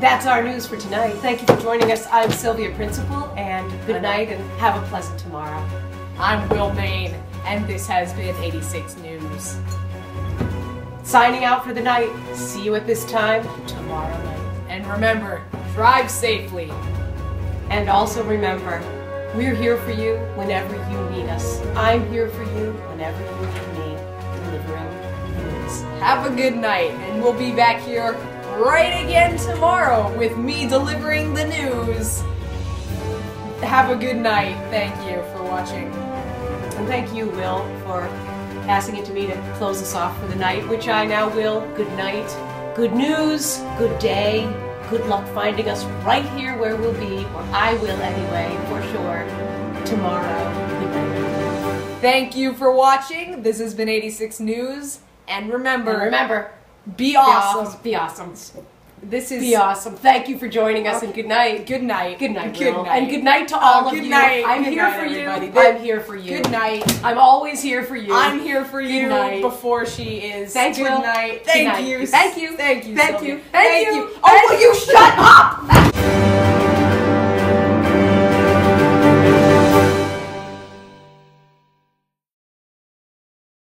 That's our news for tonight. Thank you for joining us. I'm Sylvia Principal, and good night and have a pleasant tomorrow. I'm Will Main, and this has been 86 News. Signing out for the night. See you at this time. Tomorrow night. And remember, drive safely. And also remember, we're here for you whenever you need us. I'm here for you whenever you need me, delivering news. Have a good night, and we'll be back here right again tomorrow with me delivering the news. Have a good night. Thank you for watching. And thank you, Will, for passing it to me to close us off for the night, which I now will. Good night, good news, good day, good luck finding us right here where we'll be, or I will anyway, for sure, tomorrow. Thank you for watching. This has been 86 News. And remember, And remember, be be awesome. awesome. Be awesome. This is Be awesome. Thank you for joining us, and good night. Good night. Good night, Good Will. night. And good night to oh, all Oh, of good you. night. I'm Good here night, for everybody. you. I'm here for you. Good night. I'm always here for you. I'm here for you Good night. before she is. Thanks, Good Will. night. Good Thank night. you. Thank you. Thank you. Thank Sylvia. you. Thank oh, you. Oh, will you shut up?